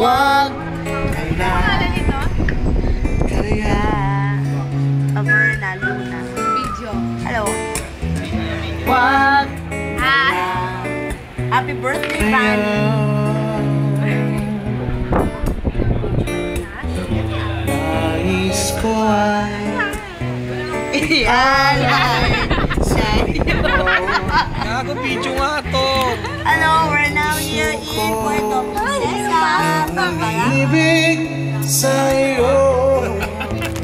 Huwag kaya Kaya Cover na Luna Video Hello Huwag. Happy birthday, Fanny! ko ay ialay sa iyo. Gago, video to. Hello, we're now here in living.